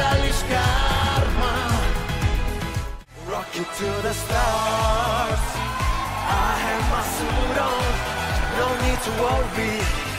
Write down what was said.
stylish to the stars. I have my suit on. No need to worry.